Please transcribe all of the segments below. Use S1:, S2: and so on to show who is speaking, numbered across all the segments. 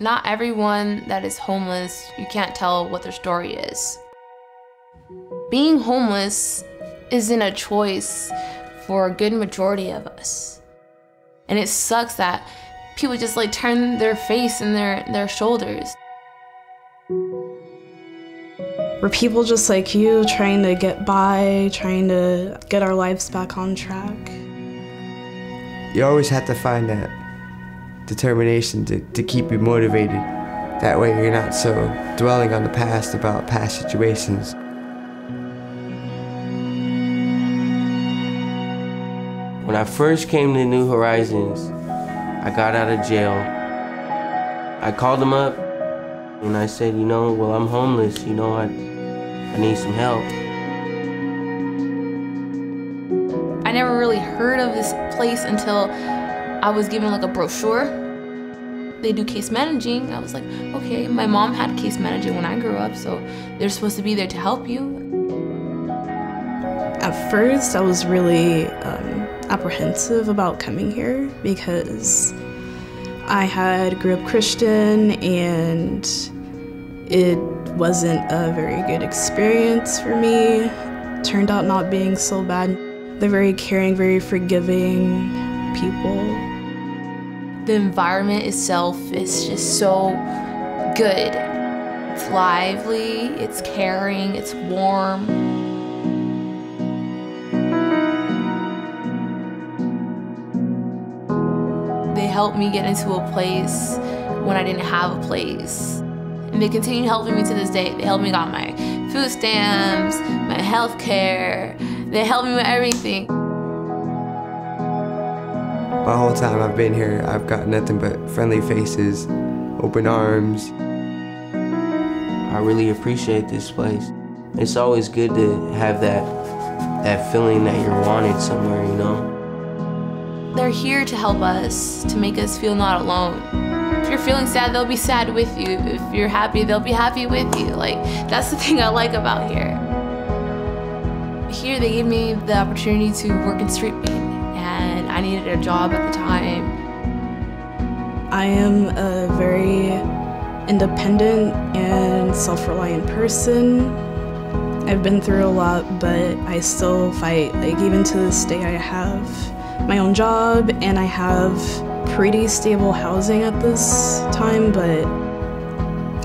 S1: Not everyone that is homeless, you can't tell what their story is. Being homeless isn't a choice for a good majority of us. And it sucks that people just like turn their face and their, their shoulders.
S2: We're people just like you trying to get by, trying to get our lives back on track.
S3: You always have to find that determination to, to keep you motivated. That way you're not so dwelling on the past about past situations.
S4: When I first came to New Horizons, I got out of jail. I called them up and I said, you know, well, I'm homeless, you know, I, I need some help.
S1: I never really heard of this place until I was given like a brochure. They do case managing. I was like, okay, my mom had case managing when I grew up, so they're supposed to be there to help you.
S2: At first, I was really um, apprehensive about coming here because I had grew up Christian and it wasn't a very good experience for me. Turned out not being so bad. They're very caring, very forgiving people.
S1: The environment itself is just so good. It's lively, it's caring, it's warm. They helped me get into a place when I didn't have a place. And they continue helping me to this day. They helped me got my food stamps, my health care. They helped me with everything.
S3: My whole time I've been here, I've got nothing but friendly faces, open arms.
S4: I really appreciate this place. It's always good to have that that feeling that you're wanted somewhere, you know?
S1: They're here to help us, to make us feel not alone. If you're feeling sad, they'll be sad with you. If you're happy, they'll be happy with you. Like, that's the thing I like about here. Here, they gave me the opportunity to work in street paint, I needed a job at the time.
S2: I am a very independent and self reliant person. I've been through a lot, but I still fight. Like, even to this day, I have my own job and I have pretty stable housing at this time, but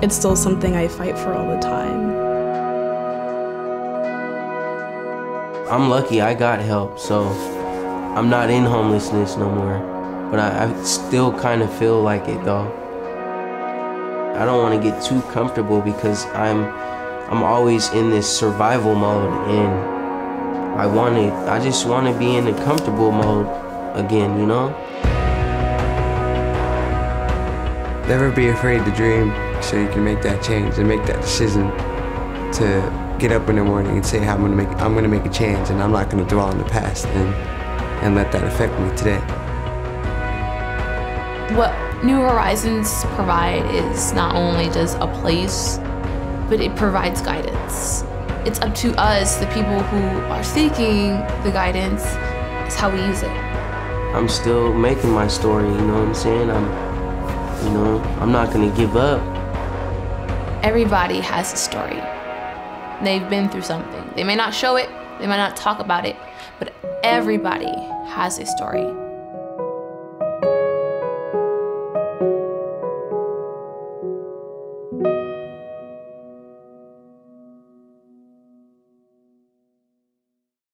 S2: it's still something I fight for all the time.
S4: I'm lucky I got help, so I'm not in homelessness no more. But I, I still kind of feel like it though. I don't want to get too comfortable because I'm I'm always in this survival mode and I want to I just want to be in a comfortable mode again, you know?
S3: Never be afraid to dream so you can make that change and make that decision to get up in the morning and say I'm gonna make I'm gonna make a change and I'm not gonna dwell on the past and and let that affect me today.
S1: What New Horizons provide is not only just a place, but it provides guidance. It's up to us, the people who are seeking the guidance, is how we use it.
S4: I'm still making my story, you know what I'm saying? I'm you know, I'm not gonna give up.
S1: Everybody has a story. They've been through something. They may not show it, they might not talk about it, but everybody has a story.